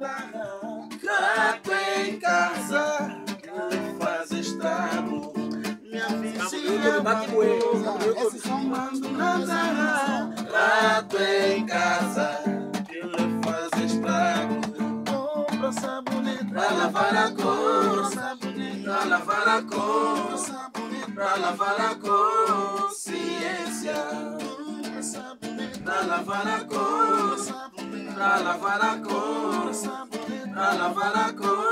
Gato em casa, faz estrago. Minha vizinha Esses são mais do nada. Rato em casa, que lhe faz estrago. Compra sabonete pra lavar a cor. Pra lavar a cor. Pra lavar a consciência. Pra lavar a cor. Pra lavar a cor. Sabonete